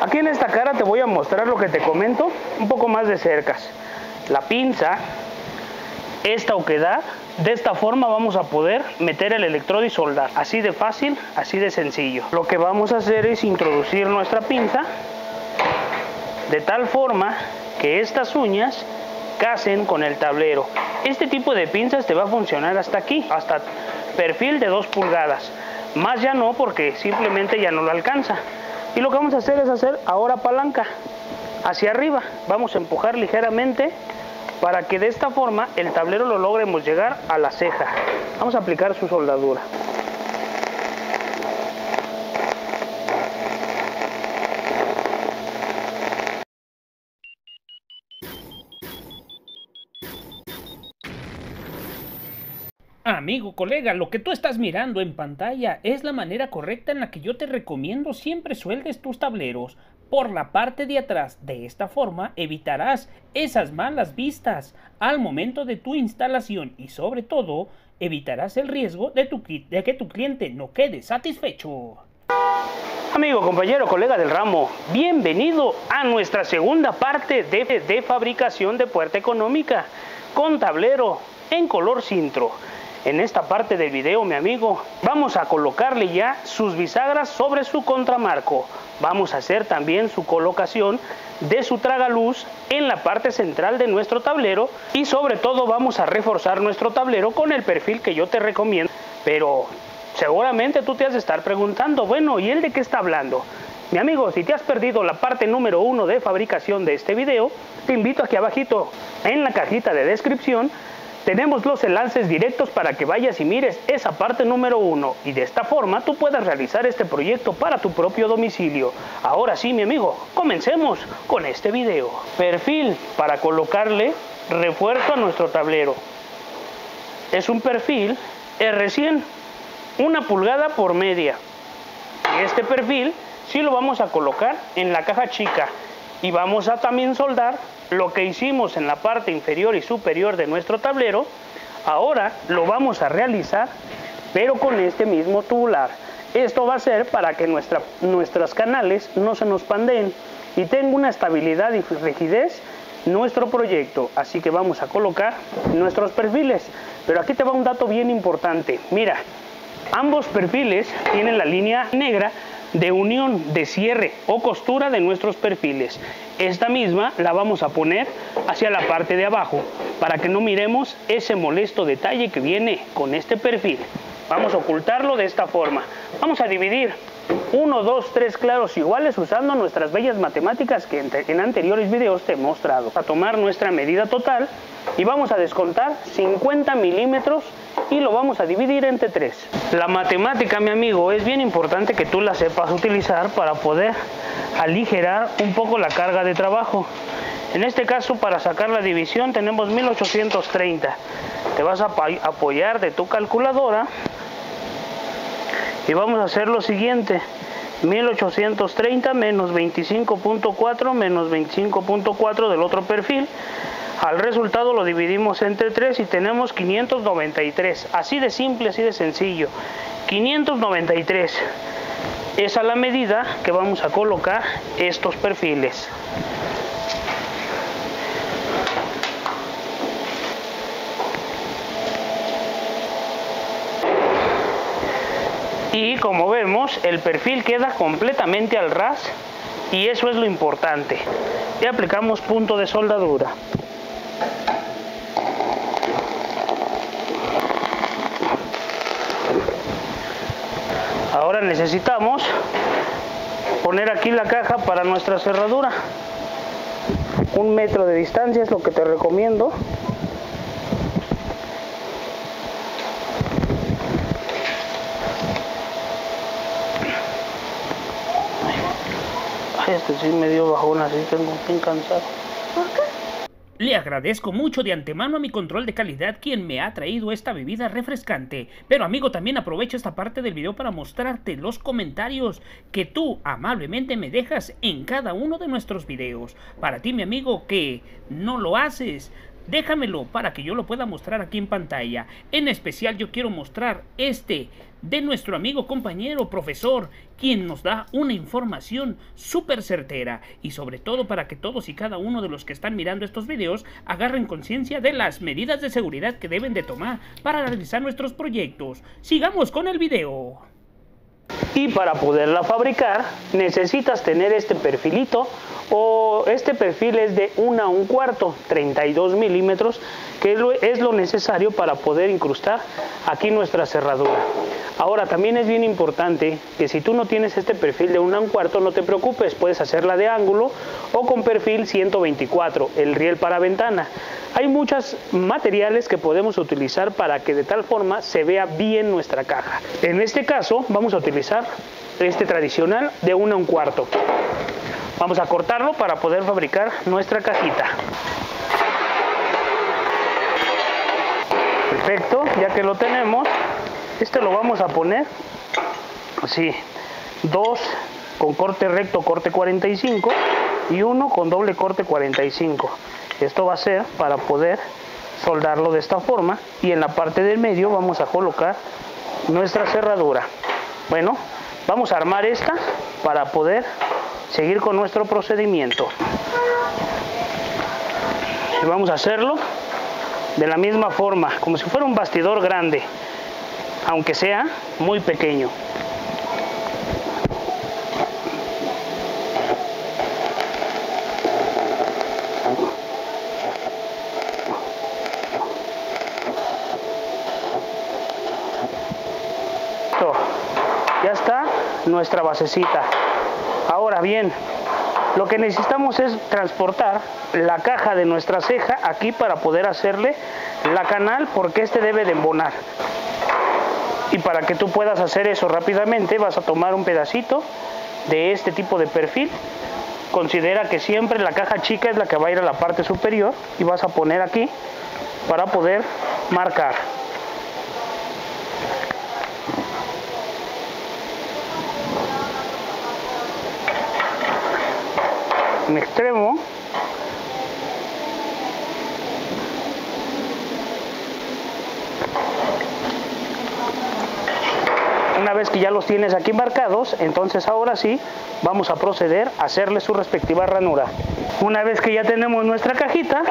Aquí en esta cara te voy a mostrar lo que te comento un poco más de cercas. La pinza, esta oquedad, de esta forma vamos a poder meter el electrodo y soldar. Así de fácil, así de sencillo. Lo que vamos a hacer es introducir nuestra pinza de tal forma que estas uñas casen con el tablero. Este tipo de pinzas te va a funcionar hasta aquí, hasta perfil de 2 pulgadas. Más ya no porque simplemente ya no lo alcanza. Y lo que vamos a hacer es hacer ahora palanca hacia arriba. Vamos a empujar ligeramente para que de esta forma el tablero lo logremos llegar a la ceja. Vamos a aplicar su soldadura. Amigo, colega, lo que tú estás mirando en pantalla es la manera correcta en la que yo te recomiendo siempre sueldes tus tableros por la parte de atrás. De esta forma evitarás esas malas vistas al momento de tu instalación y sobre todo evitarás el riesgo de, que tu cliente no quede satisfecho. Amigo, compañero, colega del ramo, bienvenido a nuestra segunda parte de fabricación de puerta económica con tablero en color cintro. En esta parte del video, mi amigo, vamos a colocarle ya sus bisagras sobre su contramarco. Vamos a hacer también su colocación de su tragaluz en la parte central de nuestro tablero y sobre todo vamos a reforzar nuestro tablero con el perfil que yo te recomiendo. Pero seguramente tú te has de estar preguntando, bueno, ¿y él de qué está hablando? Mi amigo, si te has perdido la parte número uno de fabricación de este video, te invito aquí abajito en la cajita de descripción tenemos los enlaces directos para que vayas y mires esa parte número uno y de esta forma tú puedas realizar este proyecto para tu propio domicilio. Ahora sí, mi amigo, comencemos con este video. Perfil para colocarle refuerzo a nuestro tablero. Es un perfil R100, una pulgada por media. Este perfil sí lo vamos a colocar en la caja chica y vamos a también soldar lo que hicimos en la parte inferior y superior de nuestro tablero, ahora lo vamos a realizar, pero con este mismo tubular. Esto va a ser para que nuestra, nuestras canales no se nos pandeen y tenga una estabilidad y rigidez nuestro proyecto. Así que vamos a colocar nuestros perfiles. Pero aquí te va un dato bien importante. Mira, ambos perfiles tienen la línea negra de unión, de cierre o costura de nuestros perfiles. Esta misma la vamos a poner hacia la parte de abajo para que no miremos ese molesto detalle que viene con este perfil. Vamos a ocultarlo de esta forma. Vamos a dividir 1, 2, 3 claros iguales usando nuestras bellas matemáticas que en anteriores videos te he mostrado. A tomar nuestra medida total y vamos a descontar 50 milímetros y lo vamos a dividir entre 3. La matemática, mi amigo, es bien importante que tú la sepas utilizar para poder aligerar un poco la carga de trabajo. En este caso, para sacar la división tenemos 1830. Te vas a apoyar de tu calculadora y vamos a hacer lo siguiente. 1830 menos 25.4 menos 25.4 del otro perfil al resultado lo dividimos entre 3 y tenemos 593. Así de simple, así de sencillo. 593. es a la medida que vamos a colocar estos perfiles. Y como vemos, el perfil queda completamente al ras y eso es lo importante. Y aplicamos punto de soldadura. Necesitamos poner aquí la caja para nuestra cerradura. Un metro de distancia es lo que te recomiendo. este sí me dio bajón así, tengo bien cansado. Le agradezco mucho de antemano a mi control de calidad quien me ha traído esta bebida refrescante. Pero amigo, también aprovecho esta parte del video para mostrarte los comentarios que tú amablemente me dejas en cada uno de nuestros videos. Para ti, mi amigo, que no lo haces, déjamelo para que yo lo pueda mostrar aquí en pantalla. En especial yo quiero mostrar este de nuestro amigo compañero profesor, quien nos da una información súper certera y sobre todo para que todos y cada uno de los que están mirando estos videos agarren conciencia de las medidas de seguridad que deben de tomar para realizar nuestros proyectos. Sigamos con el video. Y para poderla fabricar necesitas tener este perfilito o este perfil es de 1 a un cuarto, 32 milímetros, que es lo necesario para poder incrustar aquí nuestra cerradura. Ahora también es bien importante que si tú no tienes este perfil de 1 a un cuarto, no te preocupes, puedes hacerla de ángulo o con perfil 124, el riel para ventana. Hay muchos materiales que podemos utilizar para que de tal forma se vea bien nuestra caja. En este caso vamos a utilizar este tradicional de 1 a un cuarto. Vamos a cortarlo para poder fabricar nuestra cajita. Perfecto, ya que lo tenemos, este lo vamos a poner así, dos con corte recto, corte 45 y uno con doble corte 45. Esto va a ser para poder soldarlo de esta forma y en la parte del medio vamos a colocar nuestra cerradura. Bueno, vamos a armar esta para poder seguir con nuestro procedimiento. Y vamos a hacerlo de la misma forma, como si fuera un bastidor grande, aunque sea muy pequeño. Ya está nuestra basecita. Ahora bien, lo que necesitamos es transportar la caja de nuestra ceja aquí para poder hacerle la canal porque este debe de embonar. Y para que tú puedas hacer eso rápidamente vas a tomar un pedacito de este tipo de perfil. Considera que siempre la caja chica es la que va a ir a la parte superior y vas a poner aquí para poder marcar. Extremo. Una vez que ya los tienes aquí marcados entonces ahora sí vamos a proceder a hacerle su respectiva ranura. Una vez que ya tenemos nuestra cajita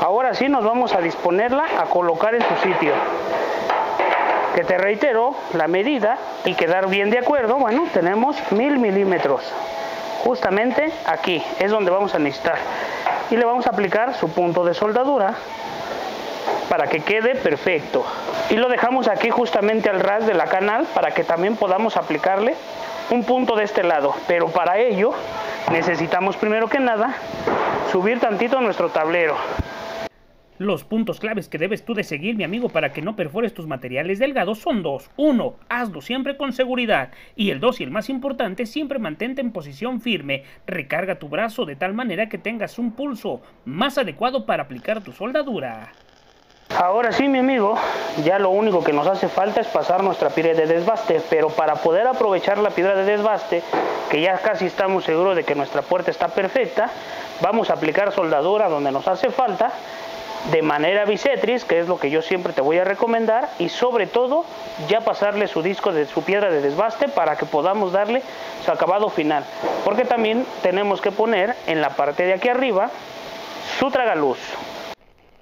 ahora sí nos vamos a disponerla a colocar en su sitio. Que te reitero la medida y quedar bien de acuerdo bueno tenemos mil milímetros justamente aquí es donde vamos a necesitar. Y le vamos a aplicar su punto de soldadura para que quede perfecto. Y lo dejamos aquí justamente al ras de la canal para que también podamos aplicarle un punto de este lado. Pero para ello necesitamos primero que nada subir tantito nuestro tablero los puntos claves que debes tú de seguir, mi amigo, para que no perfores tus materiales delgados son dos. Uno, hazlo siempre con seguridad. Y el dos, y el más importante, siempre mantente en posición firme. Recarga tu brazo de tal manera que tengas un pulso más adecuado para aplicar tu soldadura. Ahora sí, mi amigo, ya lo único que nos hace falta es pasar nuestra piedra de desbaste, pero para poder aprovechar la piedra de desbaste, que ya casi estamos seguros de que nuestra puerta está perfecta, vamos a aplicar soldadura donde nos hace falta de manera bisectriz, que es lo que yo siempre te voy a recomendar, y sobre todo ya pasarle su disco de su piedra de desbaste para que podamos darle su acabado final. Porque también tenemos que poner en la parte de aquí arriba su tragaluz.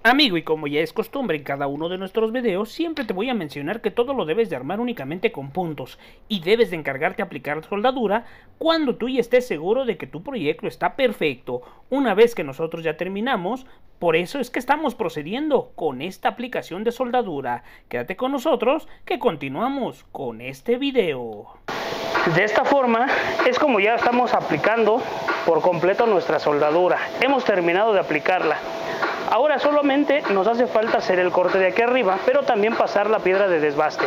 Amigo, y como ya es costumbre en cada uno de nuestros videos, siempre te voy a mencionar que todo lo debes de armar únicamente con puntos y debes de encargarte a aplicar soldadura cuando tú ya estés seguro de que tu proyecto está perfecto. Una vez que nosotros ya terminamos, por eso es que estamos procediendo con esta aplicación de soldadura. Quédate con nosotros que continuamos con este video. De esta forma es como ya estamos aplicando por completo nuestra soldadura. Hemos terminado de aplicarla. Ahora solamente nos hace falta hacer el corte de aquí arriba, pero también pasar la piedra de desbaste.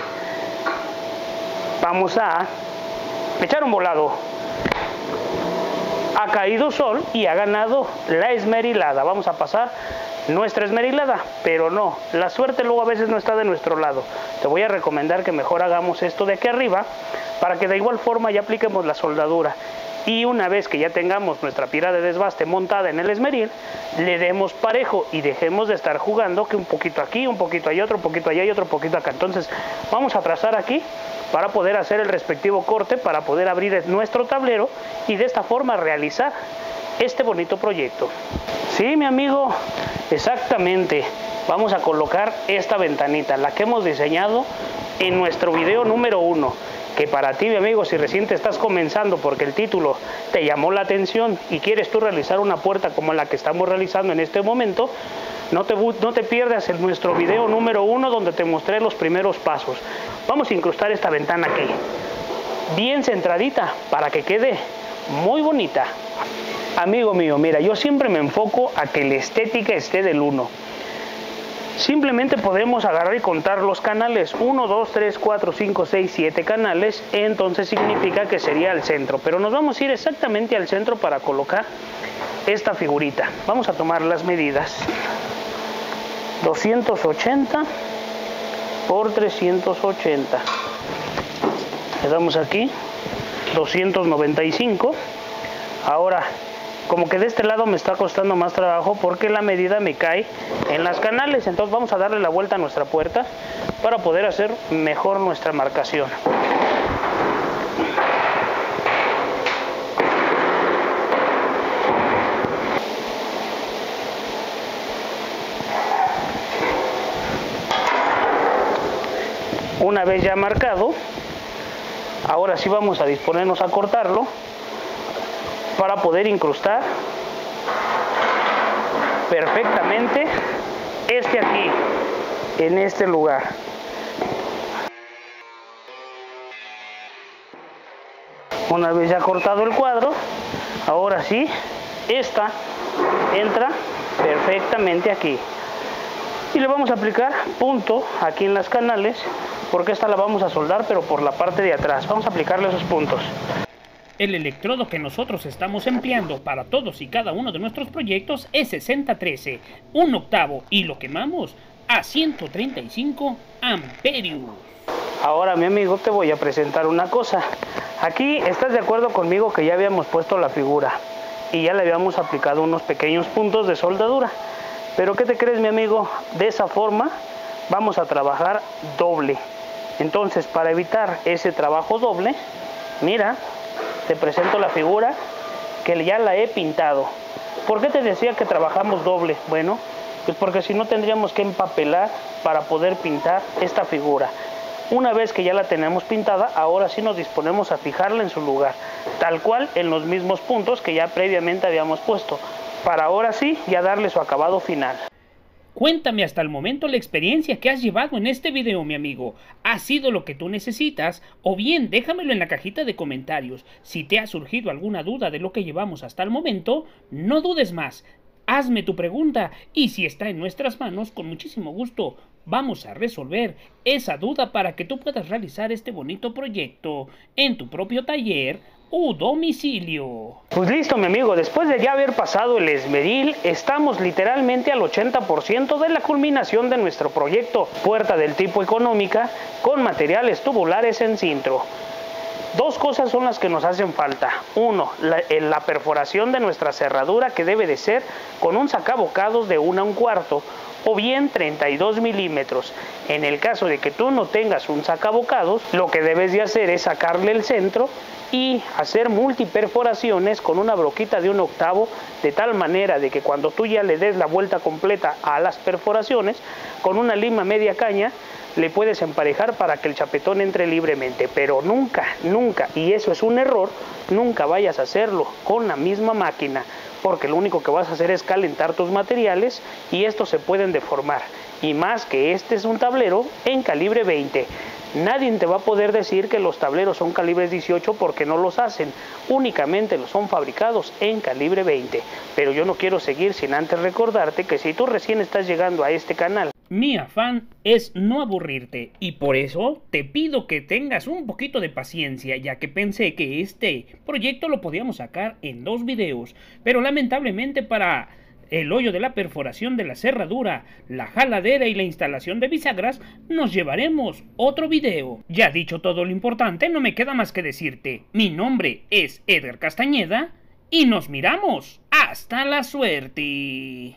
Vamos a echar un volado. Ha caído sol y ha ganado la esmerilada. Vamos a pasar nuestra esmerilada, pero no, la suerte luego a veces no está de nuestro lado. Te voy a recomendar que mejor hagamos esto de aquí arriba para que de igual forma ya apliquemos la soldadura. Y una vez que ya tengamos nuestra pira de desbaste montada en el esmeril, le demos parejo y dejemos de estar jugando que un poquito aquí, un poquito allá, otro poquito allá y otro poquito acá. Entonces vamos a trazar aquí para poder hacer el respectivo corte, para poder abrir nuestro tablero y de esta forma realizar este bonito proyecto. Sí, mi amigo, exactamente. Vamos a colocar esta ventanita, la que hemos diseñado en nuestro video número uno que para ti, mi amigo, si recién te estás comenzando porque el título te llamó la atención y quieres tú realizar una puerta como la que estamos realizando en este momento, no te, no te pierdas en nuestro video número uno donde te mostré los primeros pasos. Vamos a incrustar esta ventana aquí, bien centradita para que quede muy bonita. Amigo mío, mira, yo siempre me enfoco a que la estética esté del uno. Simplemente podemos agarrar y contar los canales, 1, 2, 3, 4, 5, 6, 7 canales, entonces significa que sería el centro. Pero nos vamos a ir exactamente al centro para colocar esta figurita. Vamos a tomar las medidas. 280 por 380. Le damos aquí 295. Ahora como que de este lado me está costando más trabajo porque la medida me cae en las canales. Entonces vamos a darle la vuelta a nuestra puerta para poder hacer mejor nuestra marcación. Una vez ya marcado ahora sí vamos a disponernos a cortarlo para poder incrustar perfectamente este aquí, en este lugar. Una vez ya cortado el cuadro, ahora sí, esta entra perfectamente aquí. Y le vamos a aplicar punto aquí en las canales, porque esta la vamos a soldar, pero por la parte de atrás. Vamos a aplicarle esos puntos. El electrodo que nosotros estamos empleando para todos y cada uno de nuestros proyectos es 6013, un octavo, y lo quemamos a 135 amperios. Ahora, mi amigo, te voy a presentar una cosa. Aquí, ¿estás de acuerdo conmigo que ya habíamos puesto la figura? Y ya le habíamos aplicado unos pequeños puntos de soldadura. Pero, ¿qué te crees, mi amigo? De esa forma vamos a trabajar doble. Entonces, para evitar ese trabajo doble, mira, te presento la figura que ya la he pintado. ¿Por qué te decía que trabajamos doble? Bueno, pues porque si no tendríamos que empapelar para poder pintar esta figura. Una vez que ya la tenemos pintada, ahora sí nos disponemos a fijarla en su lugar, tal cual en los mismos puntos que ya previamente habíamos puesto, para ahora sí ya darle su acabado final. Cuéntame hasta el momento la experiencia que has llevado en este video, mi amigo. ¿Ha sido lo que tú necesitas? O bien, déjamelo en la cajita de comentarios. Si te ha surgido alguna duda de lo que llevamos hasta el momento, no dudes más. Hazme tu pregunta y si está en nuestras manos, con muchísimo gusto, vamos a resolver esa duda para que tú puedas realizar este bonito proyecto en tu propio taller u domicilio. Pues listo mi amigo, después de ya haber pasado el esmeril, estamos literalmente al 80% de la culminación de nuestro proyecto Puerta del tipo económica con materiales tubulares en cintro. Dos cosas son las que nos hacen falta. Uno, la, la, perforación de nuestra cerradura que debe de ser con un sacabocados de 1 a un cuarto o bien 32 milímetros. En el caso de que tú no tengas un sacabocados, lo que debes de hacer es sacarle el centro y hacer multiperforaciones con una broquita de un octavo de tal manera de que cuando tú ya le des la vuelta completa a las perforaciones con una lima media caña le puedes emparejar para que el chapetón entre libremente pero nunca, nunca, y eso es un error nunca vayas a hacerlo con la misma máquina porque lo único que vas a hacer es calentar tus materiales y estos se pueden deformar. Y más que este es un tablero en calibre 20 Nadie te va a poder decir que los tableros son calibres 18 porque no los hacen, únicamente los son fabricados en calibre 20. Pero yo no quiero seguir sin antes recordarte que si tú recién estás llegando a este canal, mi afán es no aburrirte. Y por eso te pido que tengas un poquito de paciencia ya que pensé que este proyecto lo podíamos sacar en dos videos, pero lamentablemente para el hoyo de la perforación de la cerradura, la jaladera y la instalación de bisagras, nos llevaremos otro video. Ya dicho todo lo importante, no me queda más que decirte, mi nombre es Edgar Castañeda y nos miramos. Hasta la suerte.